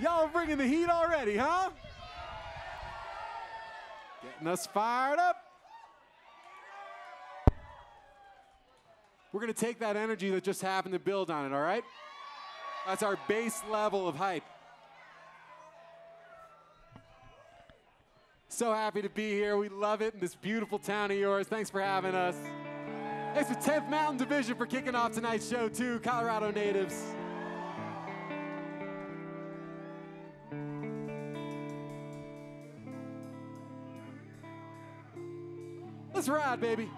Y'all bringing the heat already, huh? Getting us fired up. We're going to take that energy that just happened to build on it, all right? That's our base level of hype. So happy to be here. We love it in this beautiful town of yours. Thanks for having us. Thanks the 10th Mountain Division for kicking off tonight's show, too. Colorado natives. Let's ride, baby.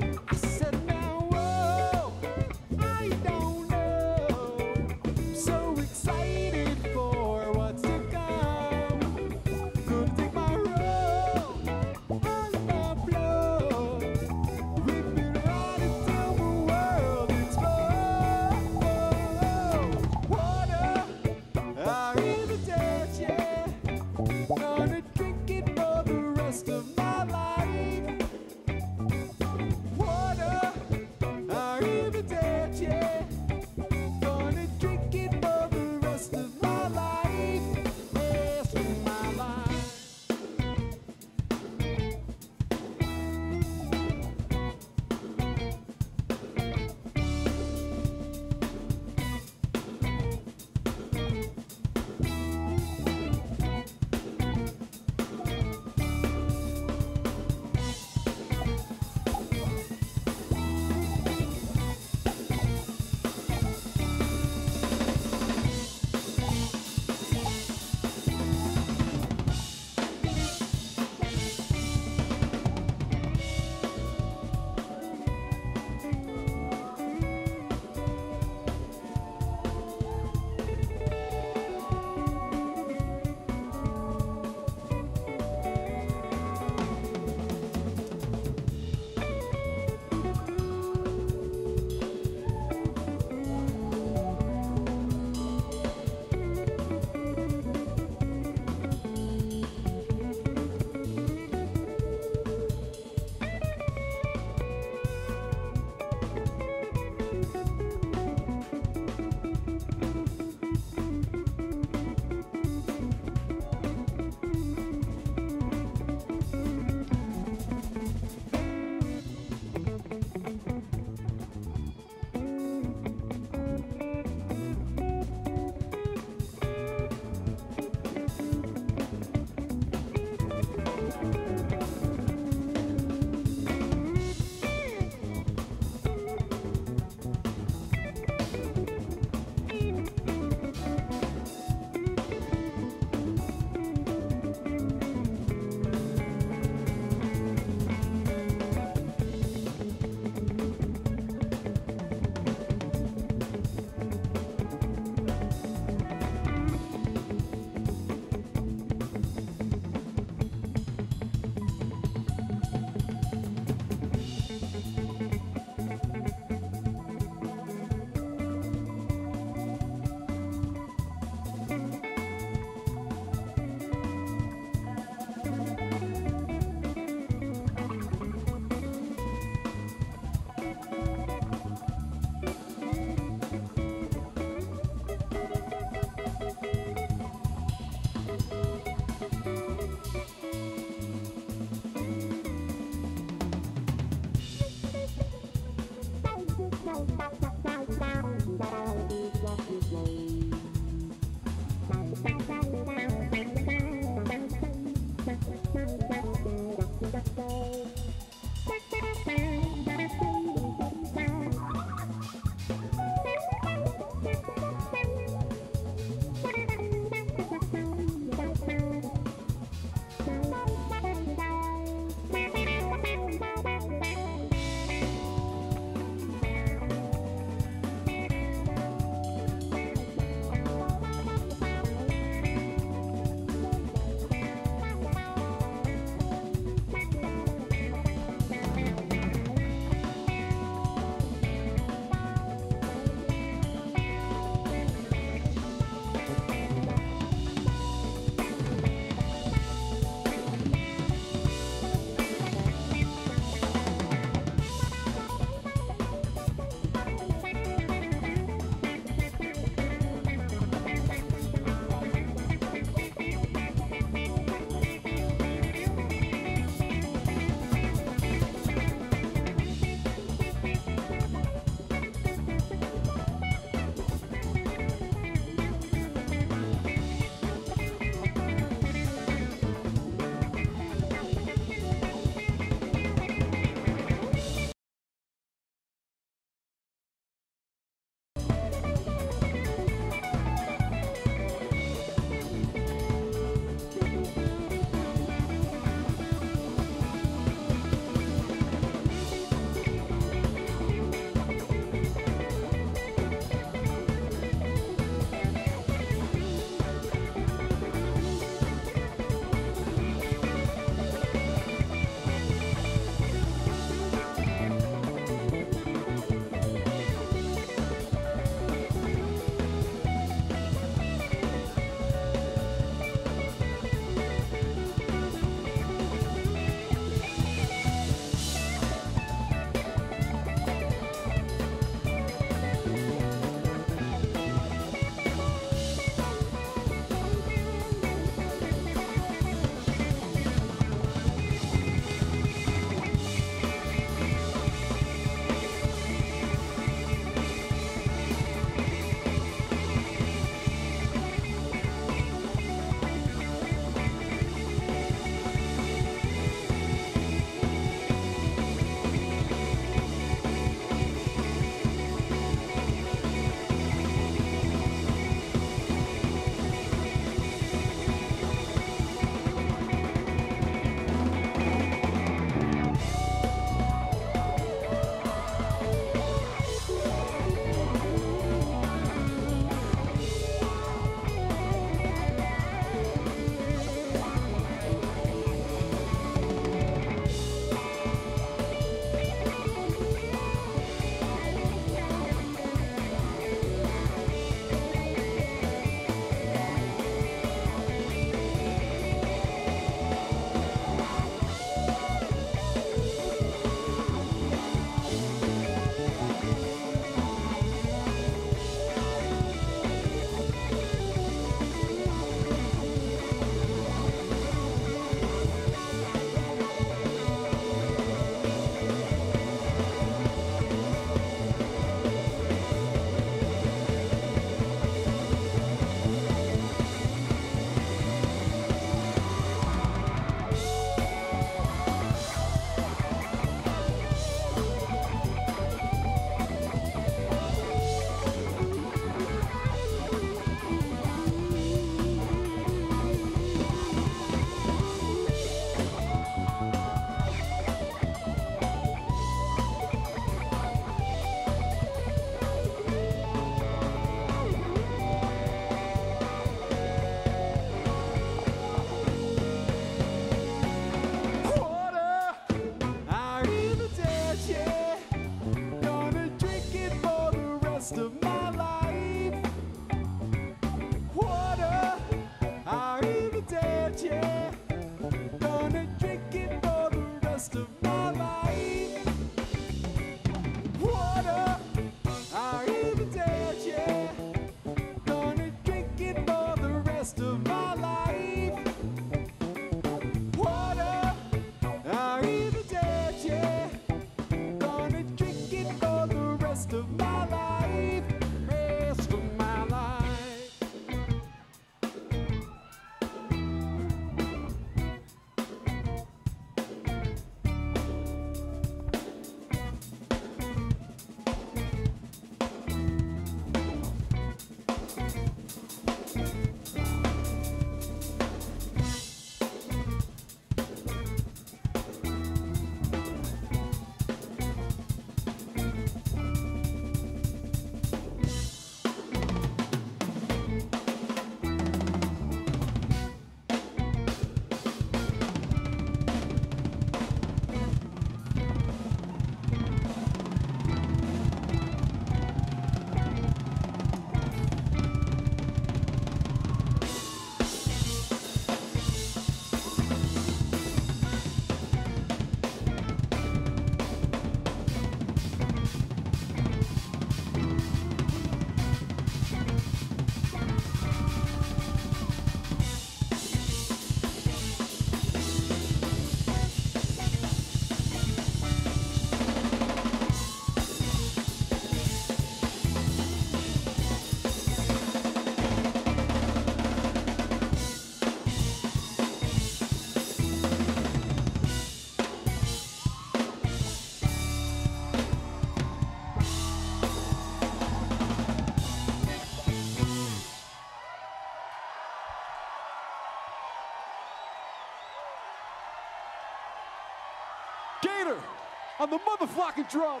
on the motherfucking drum.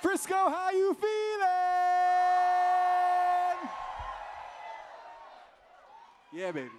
Frisco, how you feeling? Yeah, baby.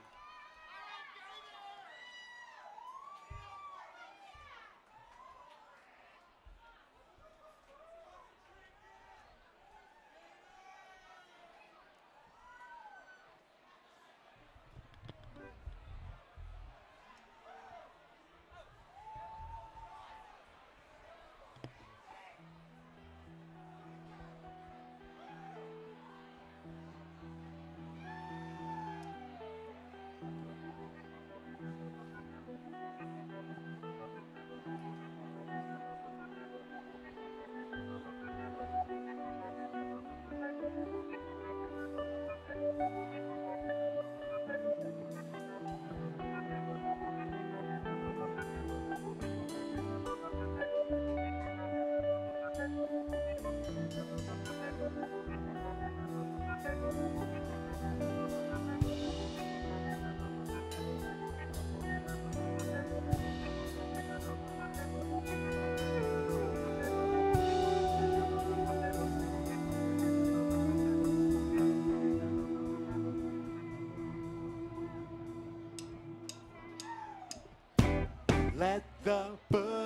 the.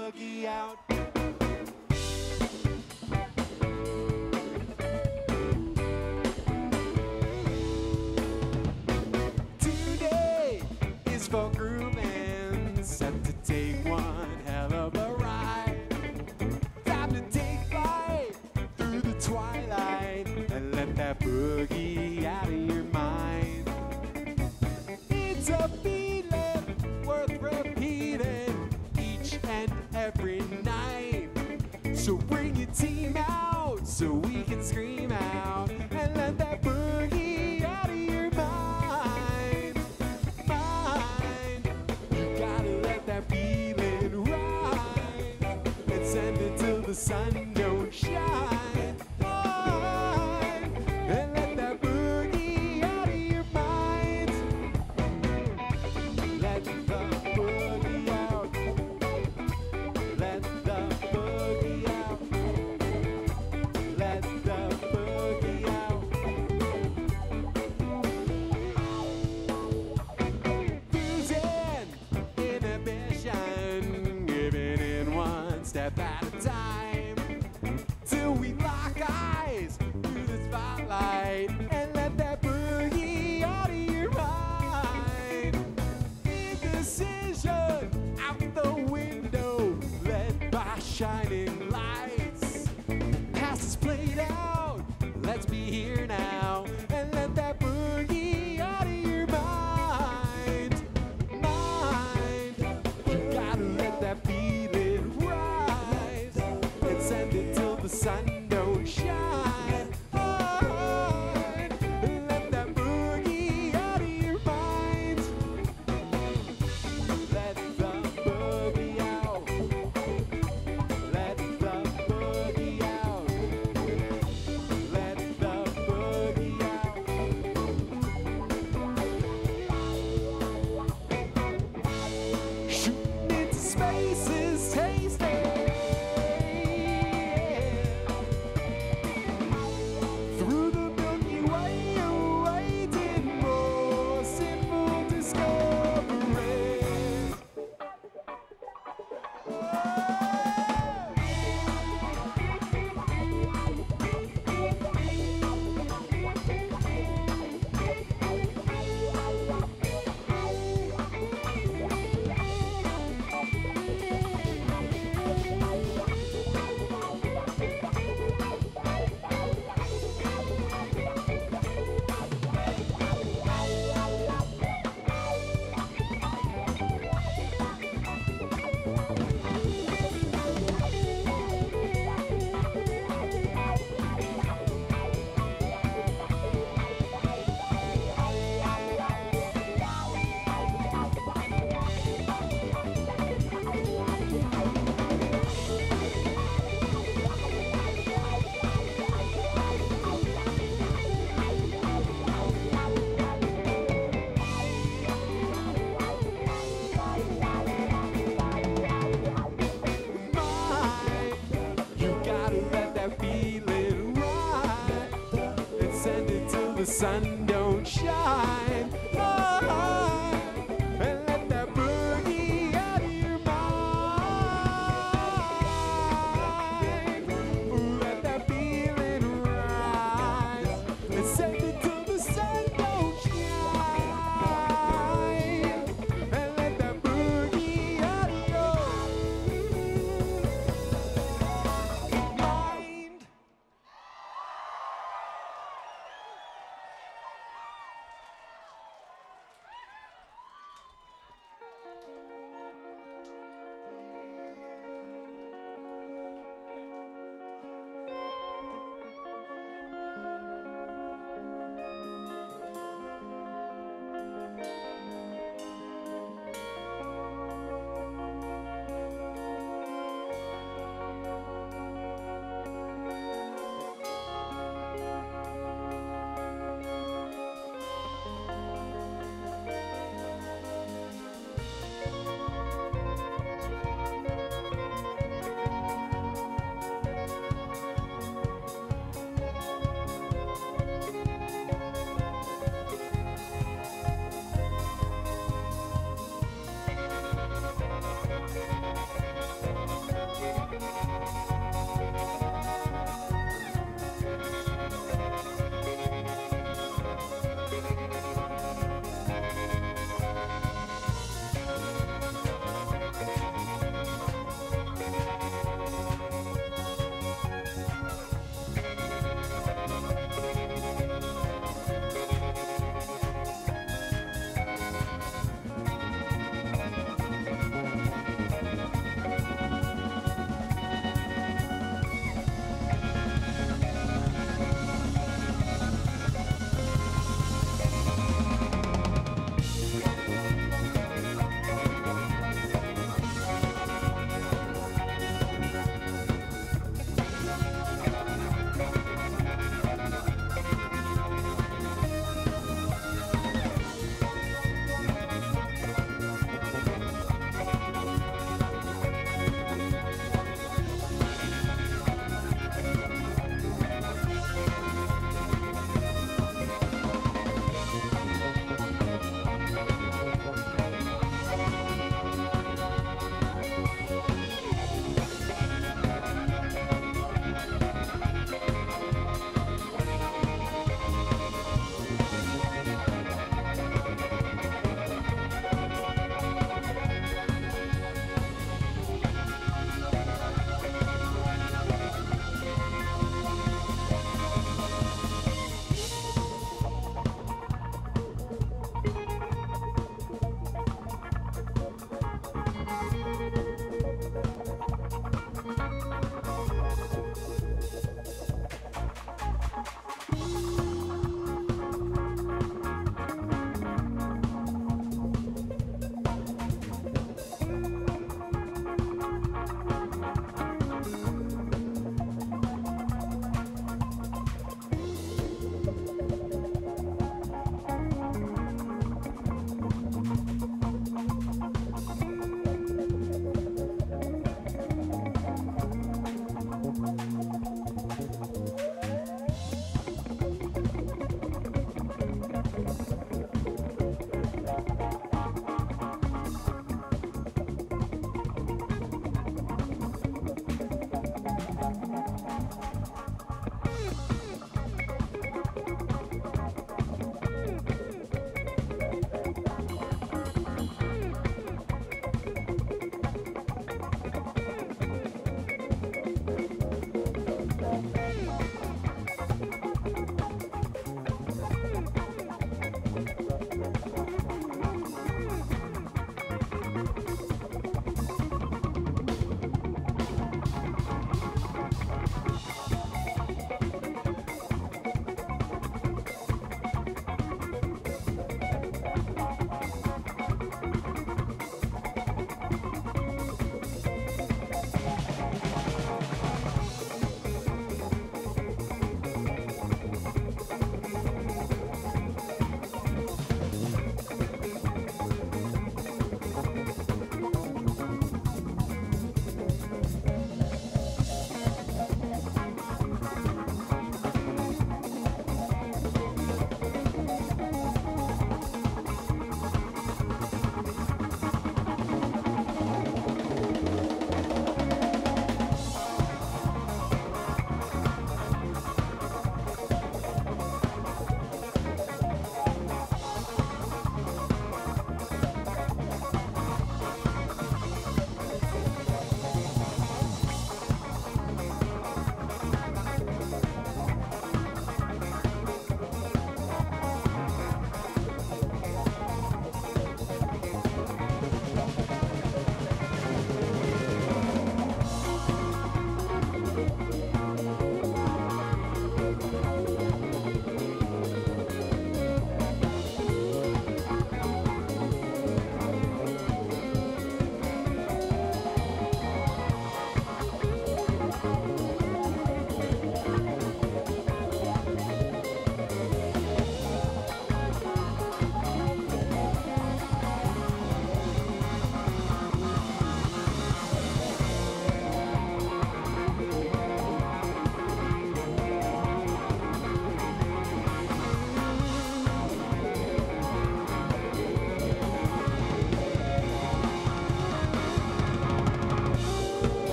sun. Sun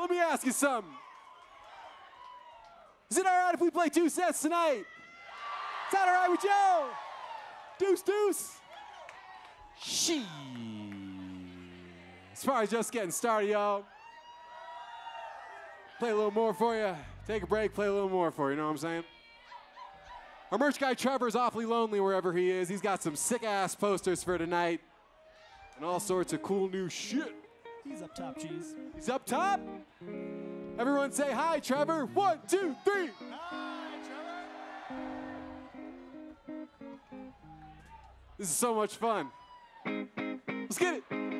Let me ask you something. Is it all right if we play two sets tonight? Is that all right with Joe? Deuce, deuce. She. As far as just getting started, y'all. Play a little more for you. Take a break, play a little more for you, you know what I'm saying? Our merch guy Trevor's awfully lonely wherever he is. He's got some sick ass posters for tonight and all sorts of cool new shit. He's up top, cheese. He's up top? Everyone say hi, Trevor. One, two, three. Hi, Trevor. This is so much fun. Let's get it.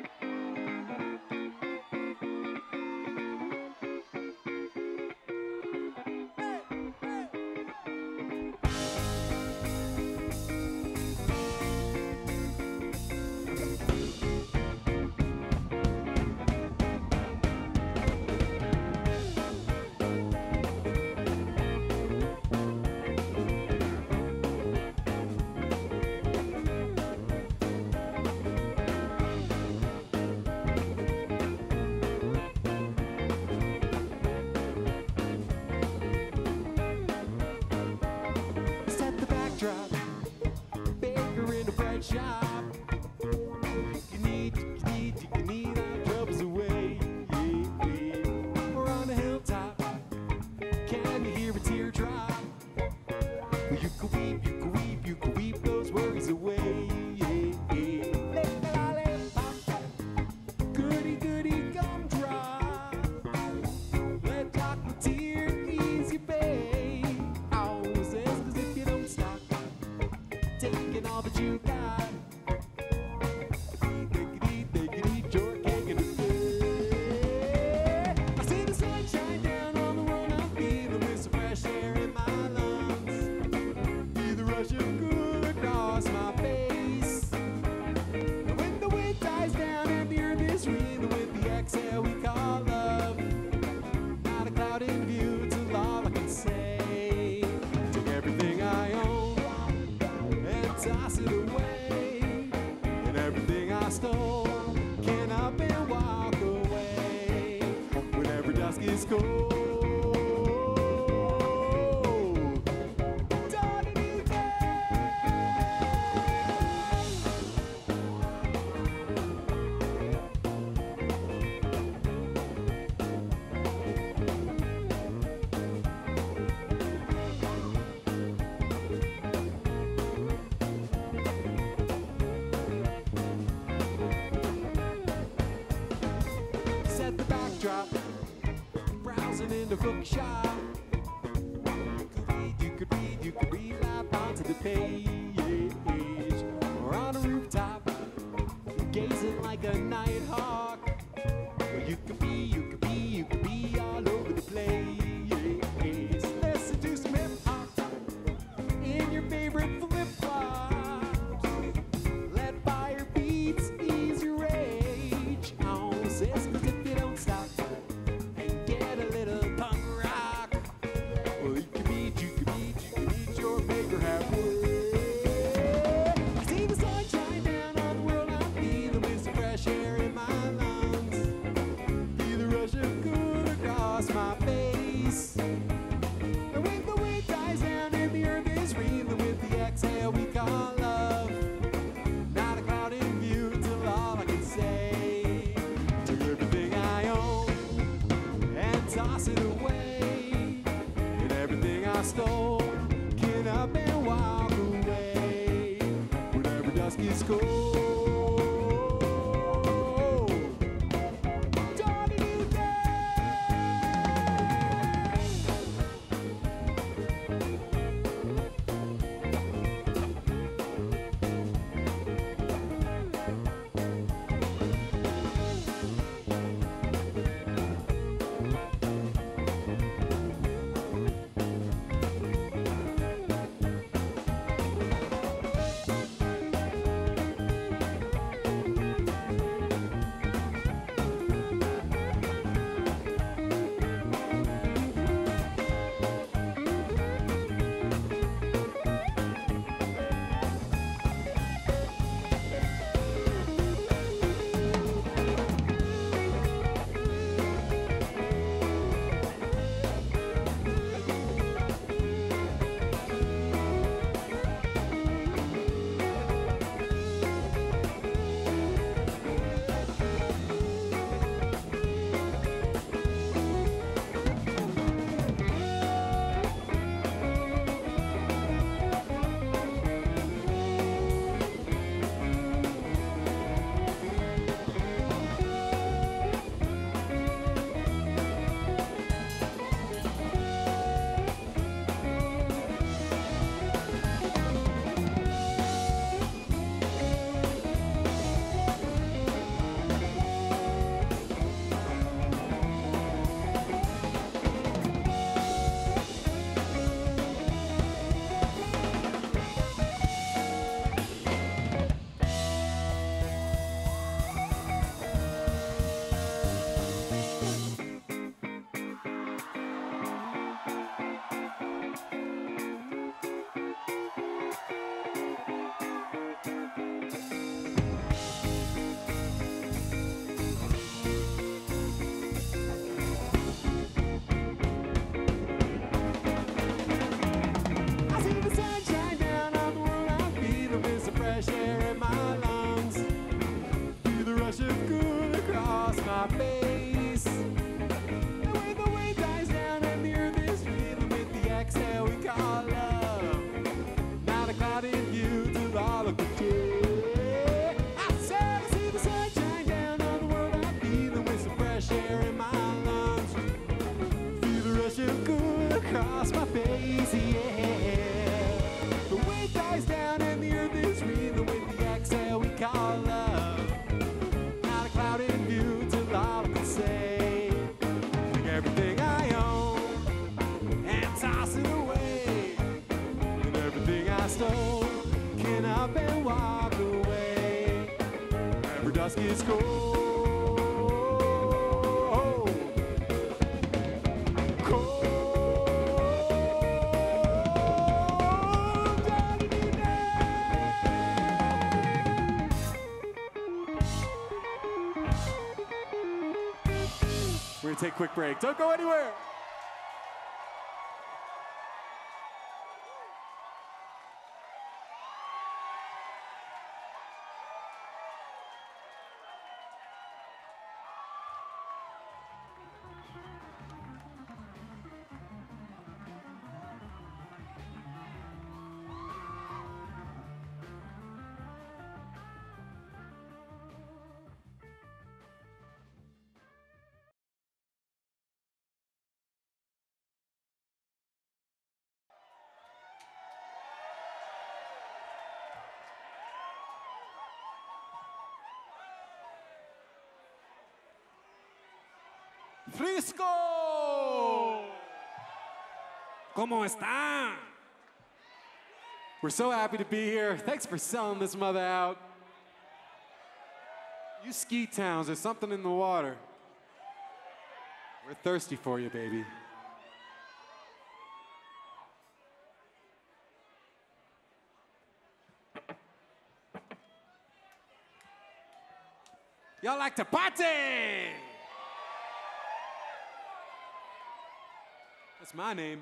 take a quick break. Don't go anywhere. ¿Cómo está? We're so happy to be here. Thanks for selling this mother out. You ski towns, there's something in the water. We're thirsty for you, baby. Y'all like to party! That's my name.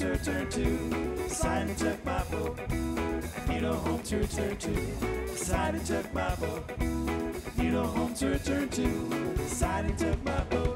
it's your turn to sign and check my book. If you don't home, to your turn to sign and check my book. If you don't home, to your turn to sign and check my book.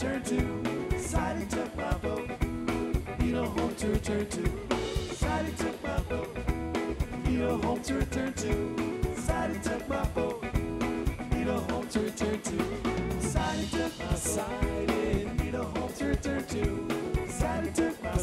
To return to. Decided boat. Need a home to return to. Decided my boat. Need a home to return to. Decided took my. Need a home to return to. Decided in. Need a home to return to. Decided took my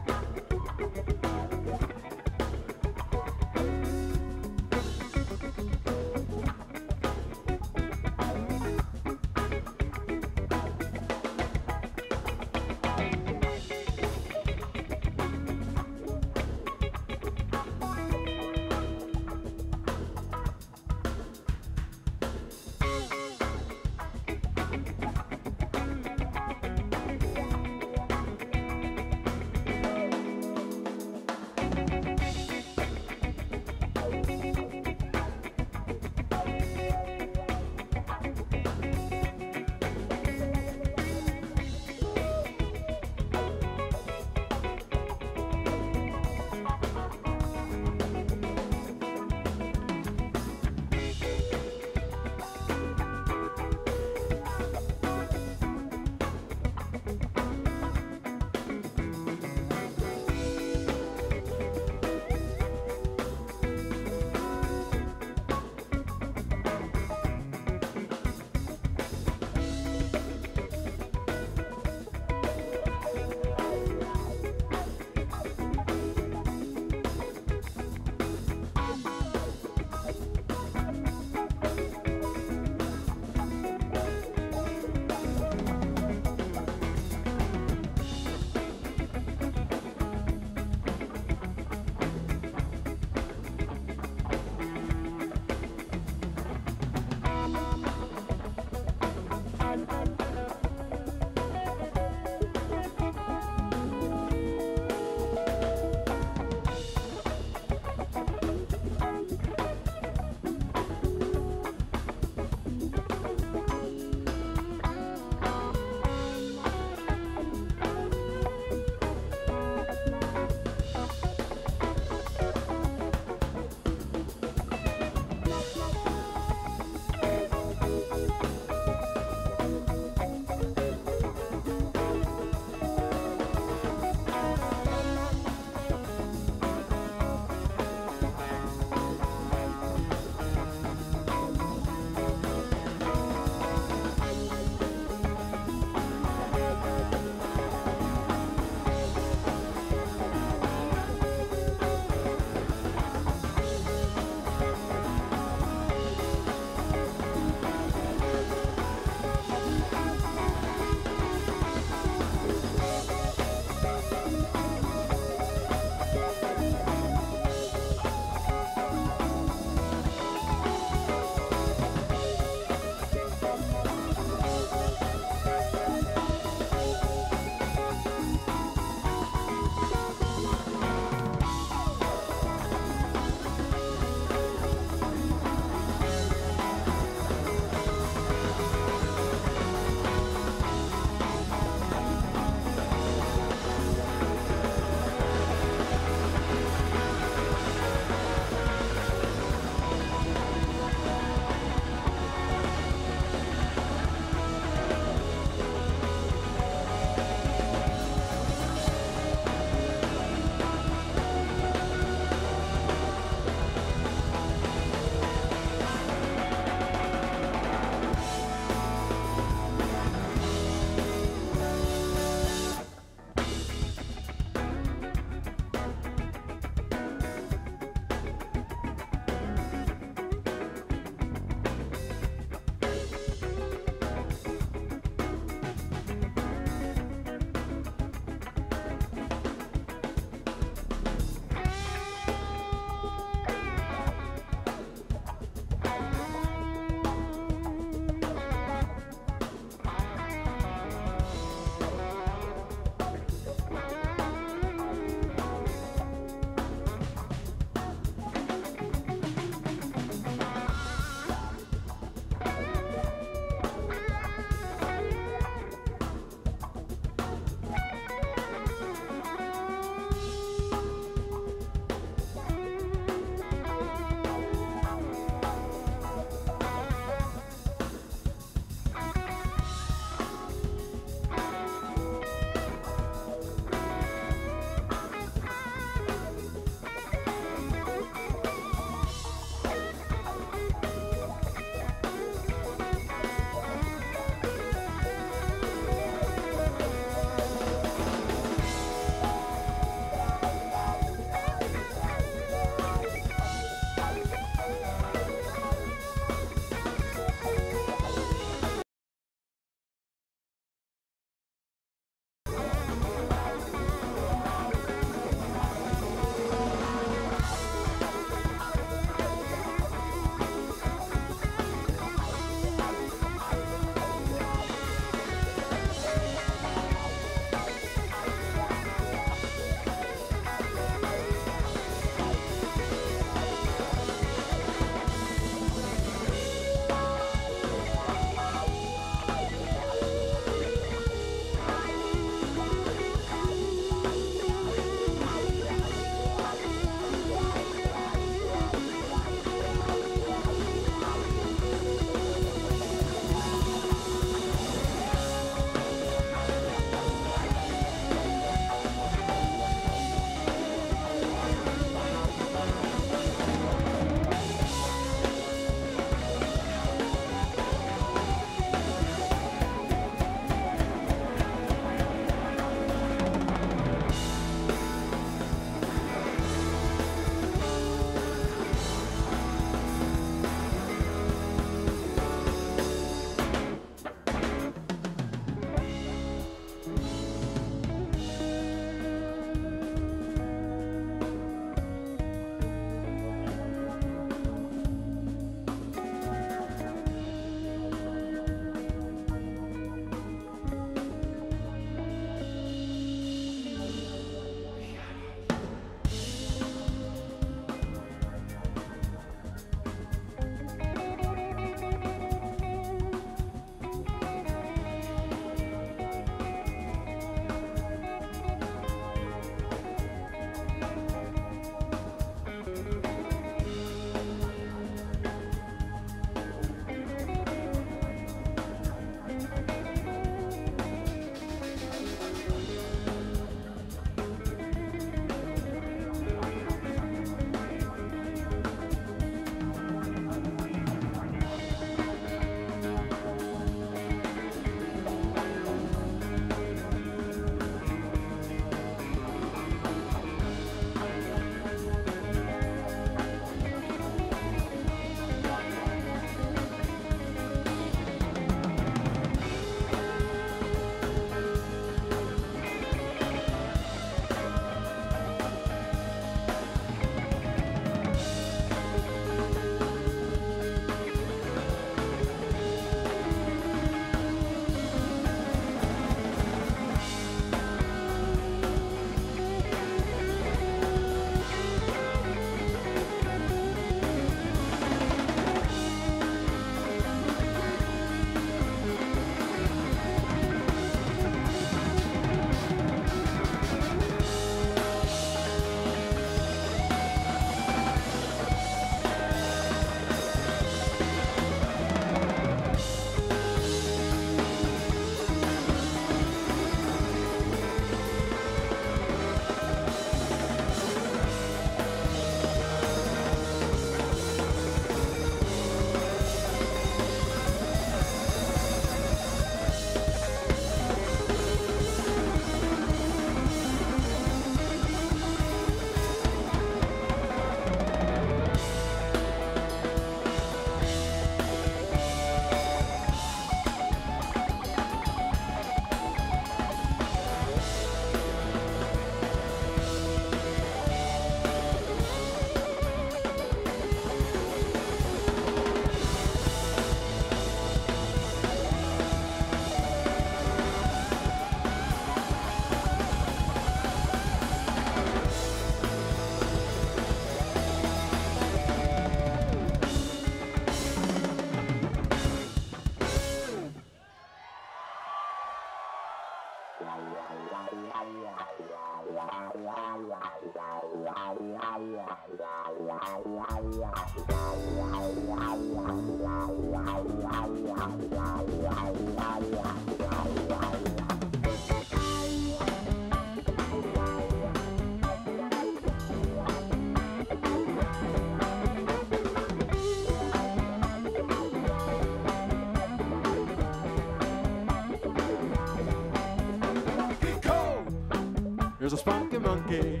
Here's a spunky monkey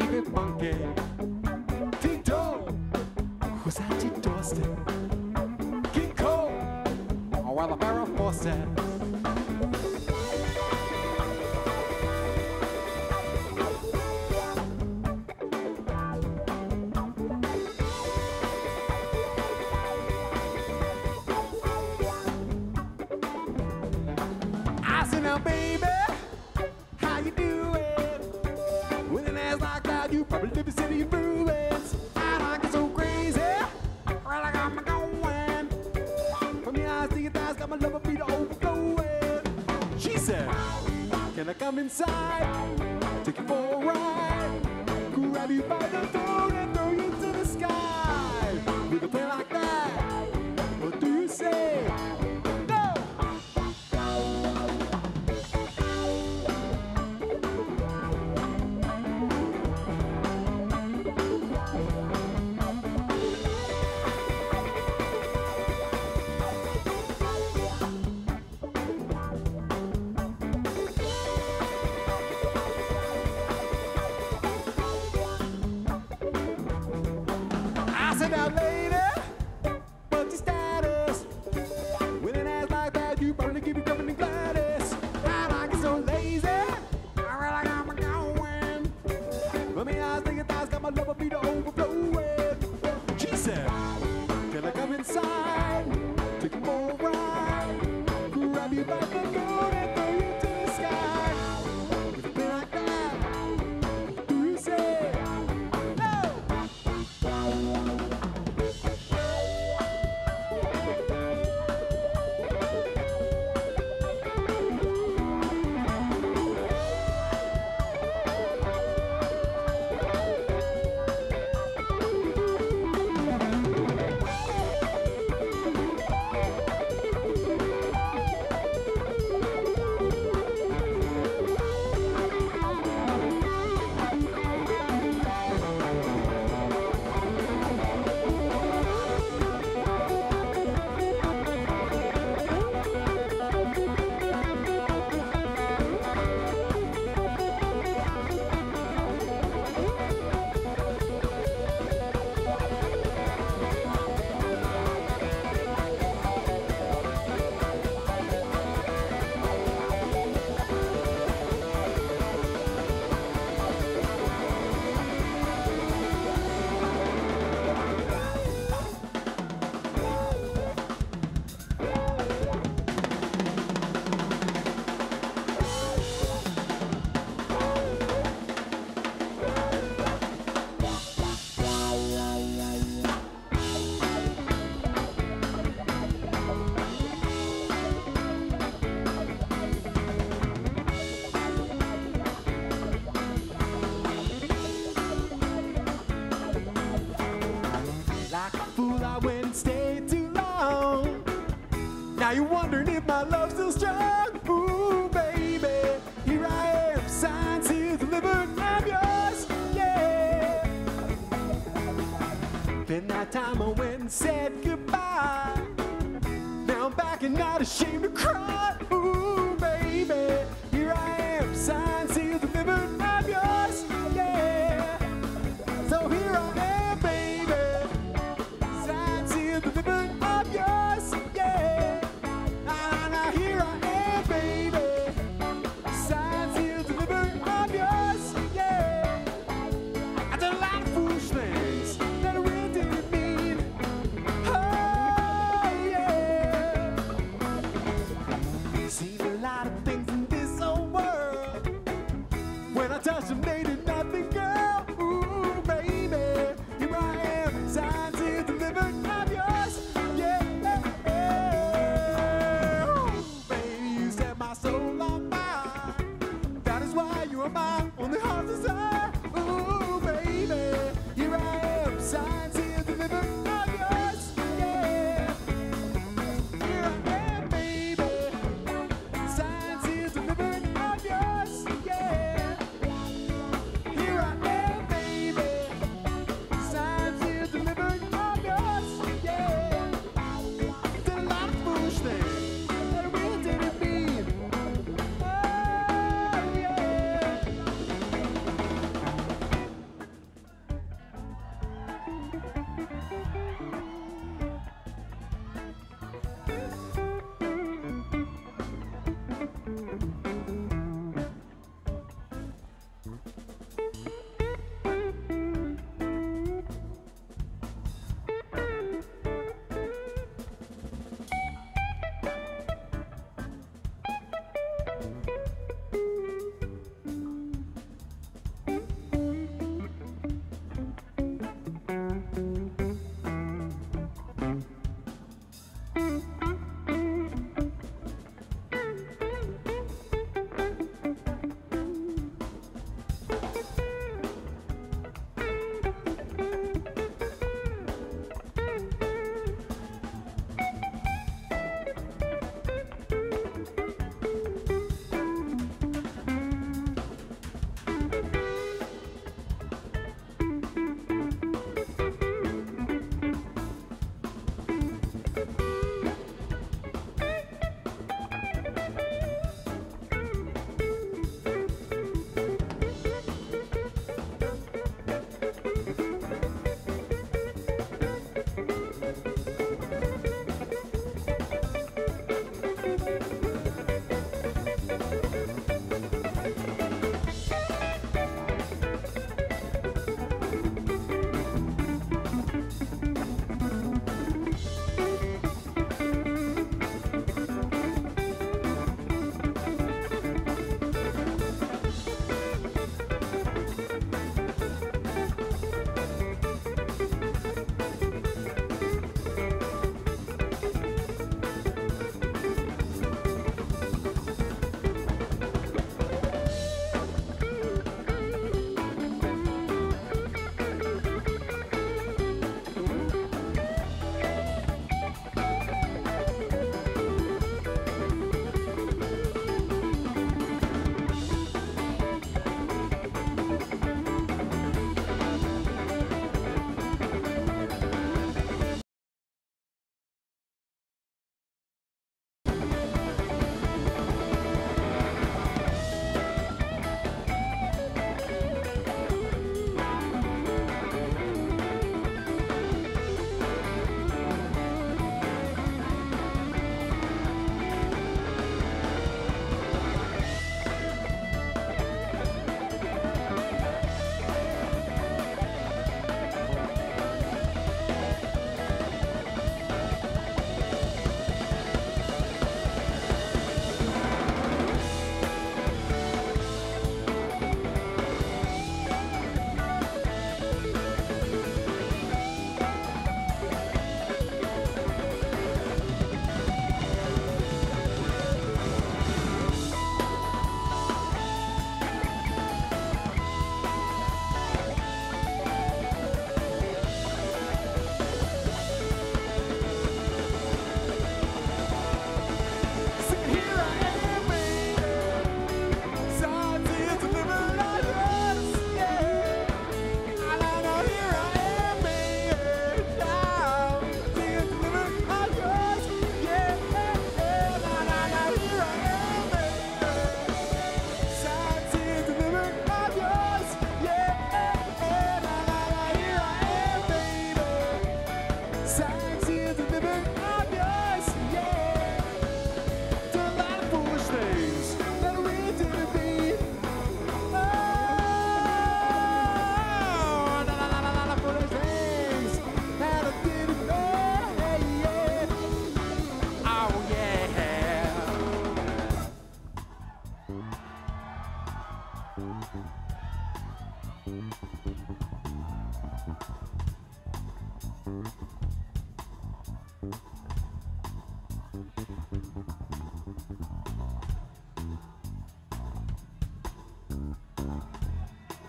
even monkey. Tito, who's at your doorstep? King Kong, or rather Farrah Fawcett. side.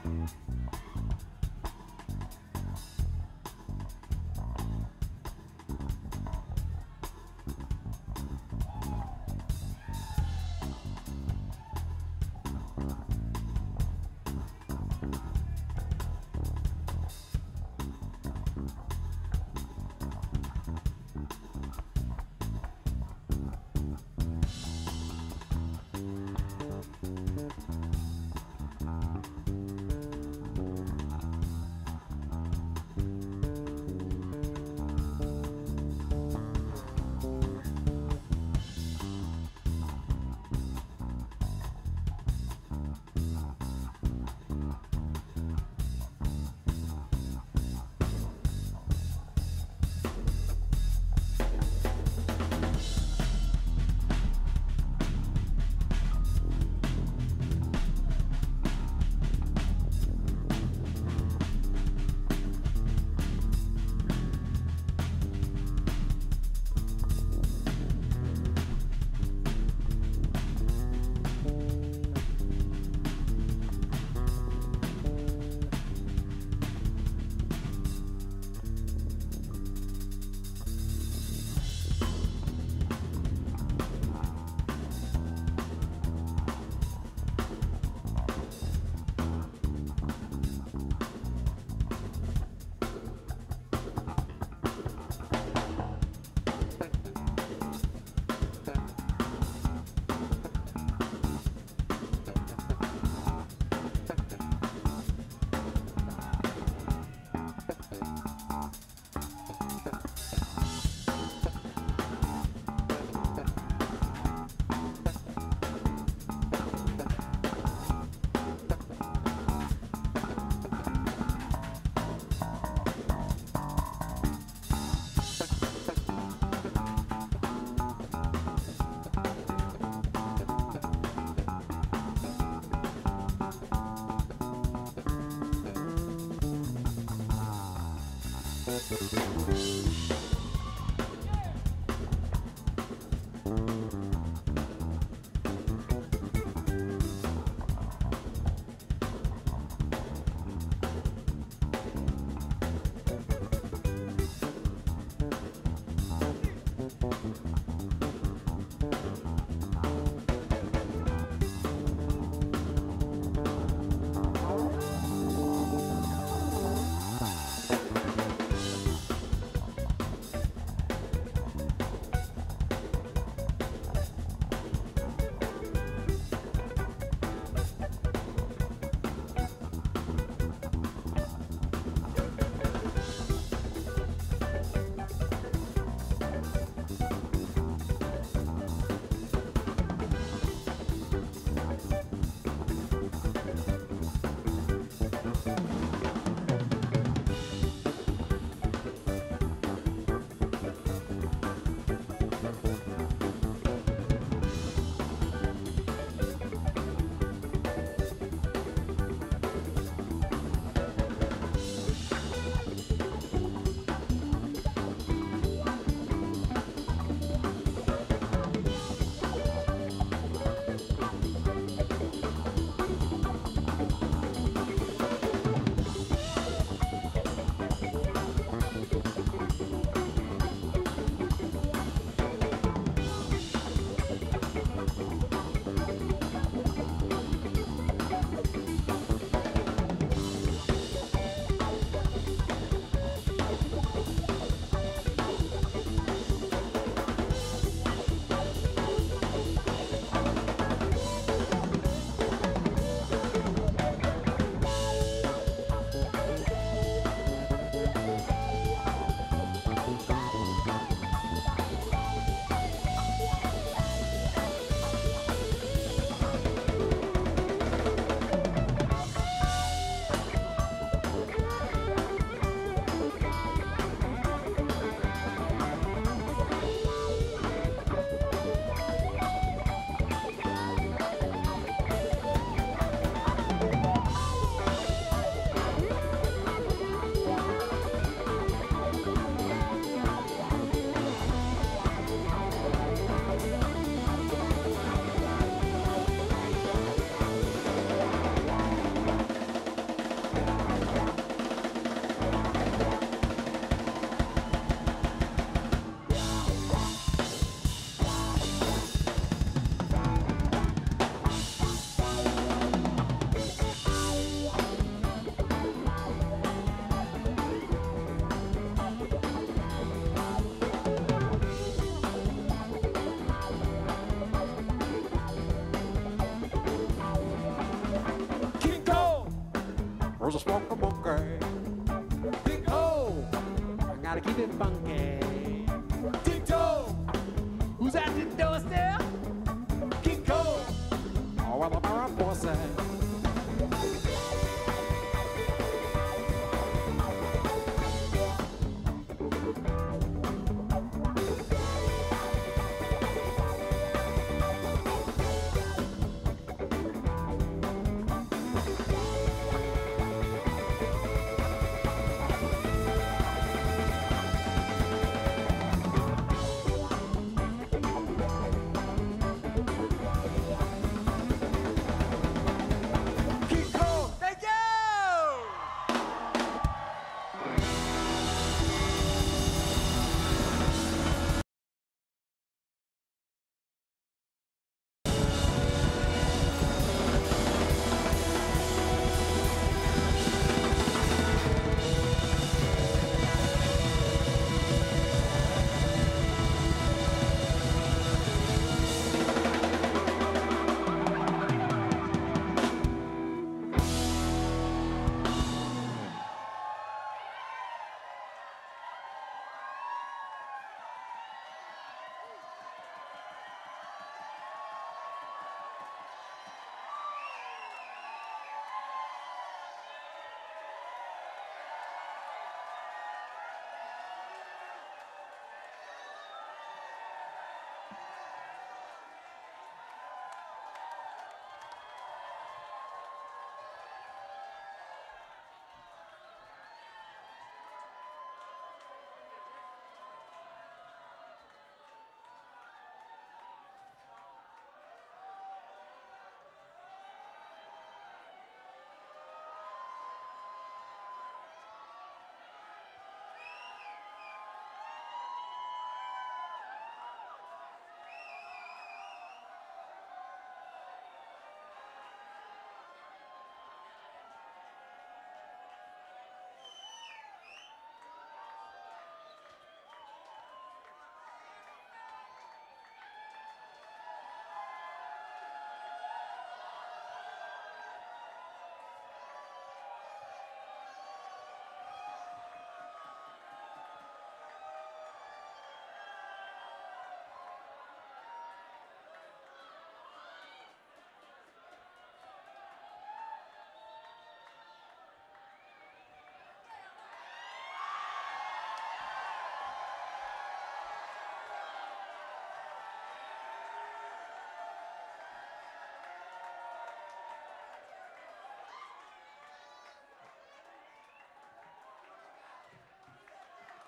Mm-hmm.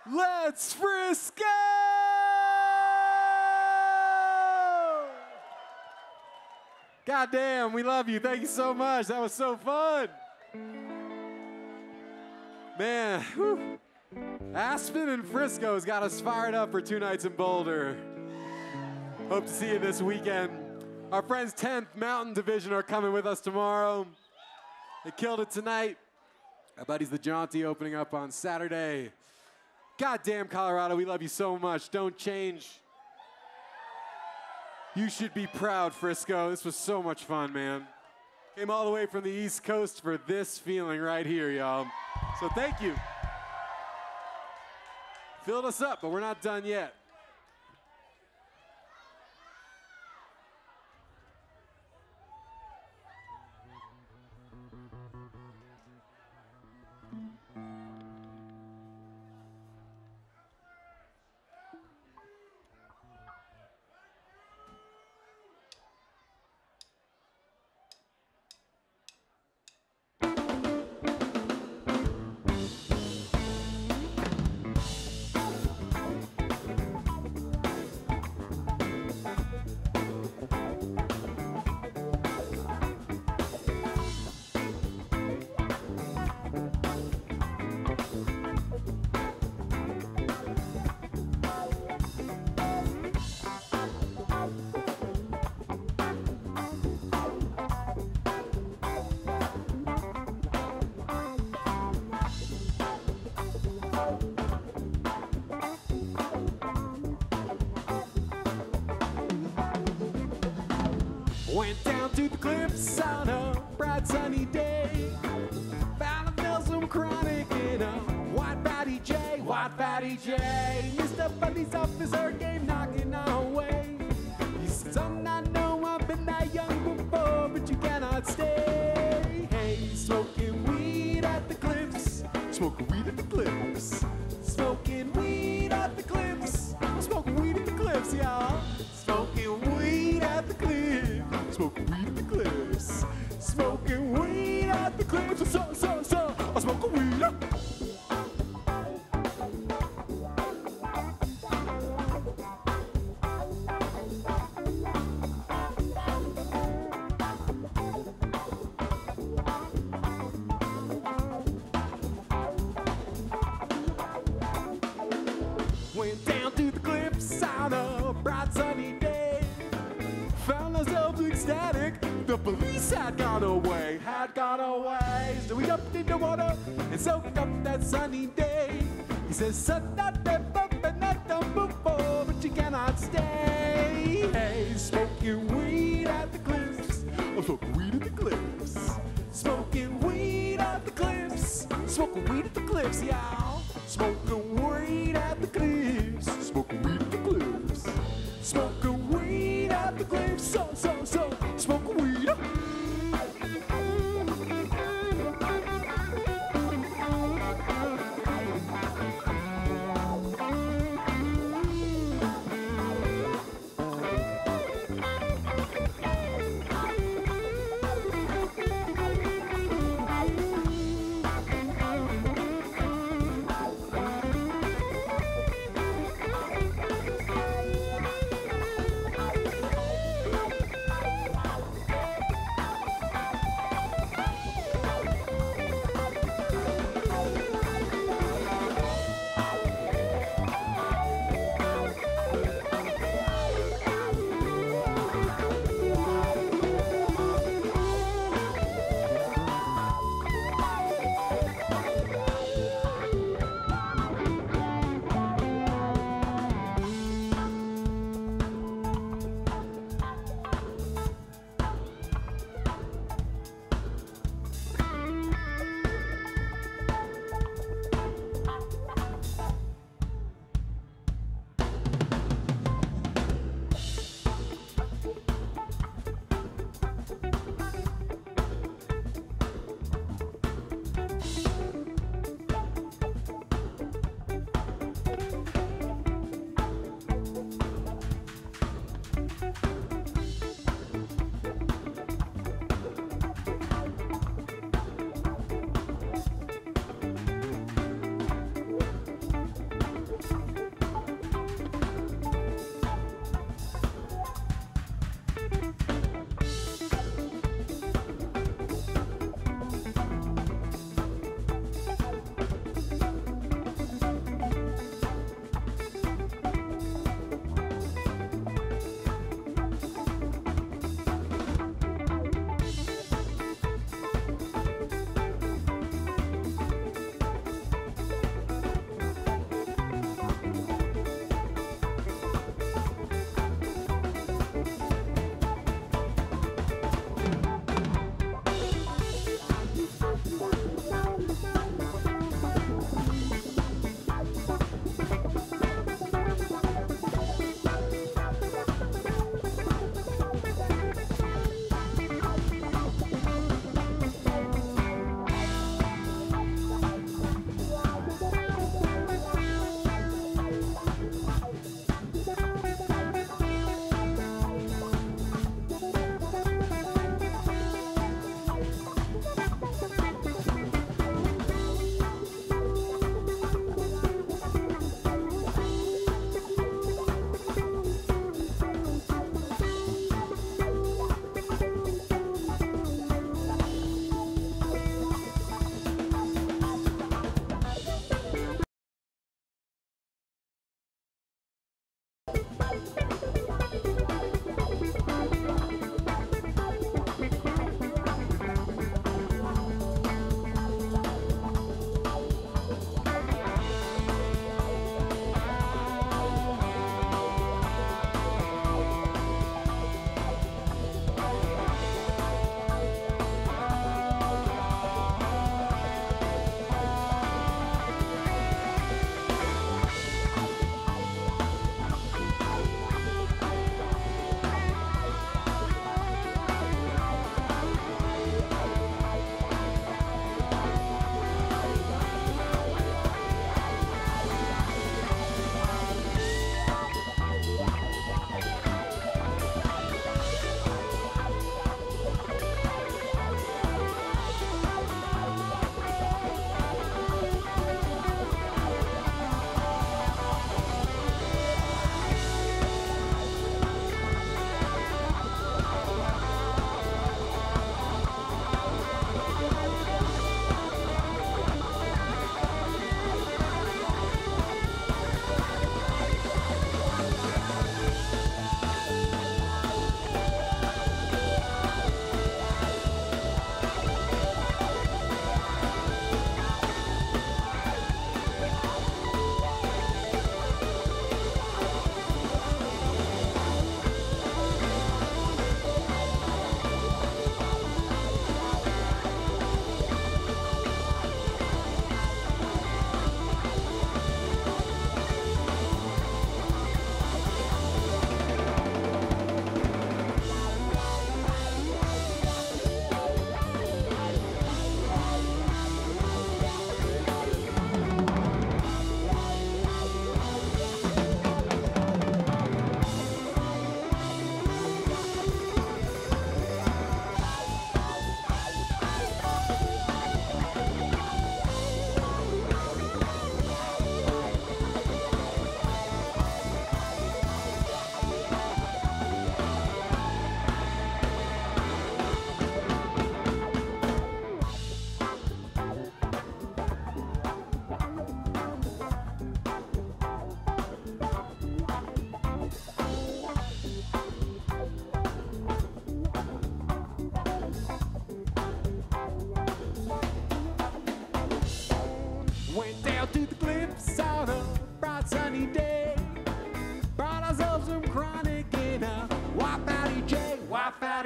Let's Frisco! God damn, we love you. Thank you so much. That was so fun. Man, whew. Aspen and Frisco's got us fired up for two nights in Boulder. Hope to see you this weekend. Our friends 10th Mountain Division are coming with us tomorrow. They killed it tonight. Our buddies the Jauntee opening up on Saturday. Goddamn, Colorado, we love you so much. Don't change. You should be proud, Frisco. This was so much fun, man. Came all the way from the East Coast for this feeling right here, y'all. So thank you. Filled us up, but we're not done yet. Went down to the cliffs on a bright sunny day. Found a Nelson chronic in a white fatty J, white fatty J. Mr. Bundy's officer Not that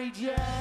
Fatty